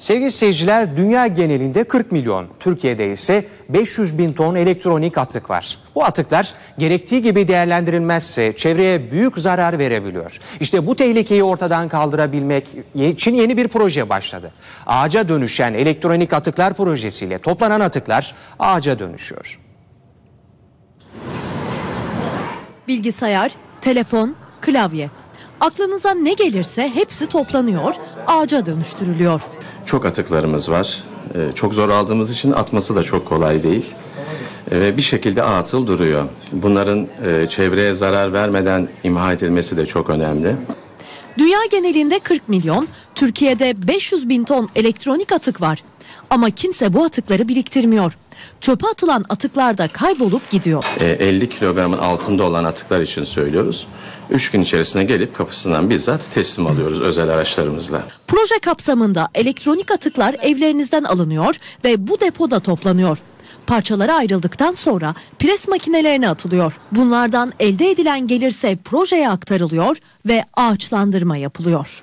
Sevgili seyirciler dünya genelinde 40 milyon, Türkiye'de ise 500 bin ton elektronik atık var. Bu atıklar gerektiği gibi değerlendirilmezse çevreye büyük zarar verebiliyor. İşte bu tehlikeyi ortadan kaldırabilmek için yeni bir proje başladı. Ağaca dönüşen elektronik atıklar projesiyle toplanan atıklar ağaca dönüşüyor. Bilgisayar, telefon, klavye. Aklınıza ne gelirse hepsi toplanıyor, ağaca dönüştürülüyor. Çok atıklarımız var. Ee, Çok zor aldığımız için atması da çok kolay değil. Ee, Ve bir şekilde atıl duruyor. Bunların e, çevreye zarar vermeden imha edilmesi de çok önemli. Dünya genelinde 40 milyon, Türkiye'de 500 bin ton elektronik atık var. Ama kimse bu atıkları biriktirmiyor. Çöpe atılan atıklar da kaybolup gidiyor. Ee, 50 kilogramın altında olan atıklar için söylüyoruz. 3 gün içerisinde gelip kapısından bizzat teslim alıyoruz özel araçlarımızla. Proje kapsamında elektronik atıklar evlerinizden alınıyor ve bu depoda toplanıyor. Parçalara ayrıldıktan sonra pres makinelerine atılıyor. Bunlardan elde edilen gelirse projeye aktarılıyor ve ağaçlandırma yapılıyor.